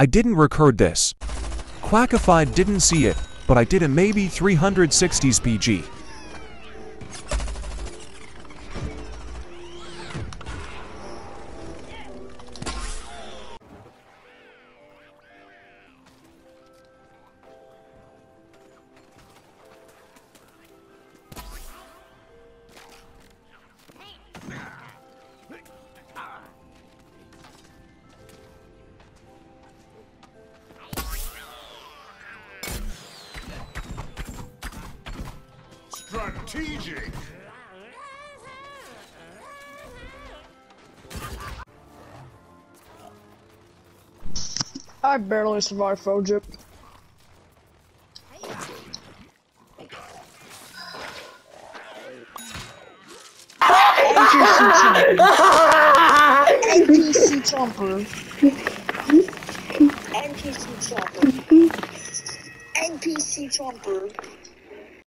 I didn't record this. Quackified didn't see it, but I did a maybe 360s PG. Strategic! I barely survived Fojip. NPC Chomper. NPC Chomper. NPC Chomper. NPC Chomper.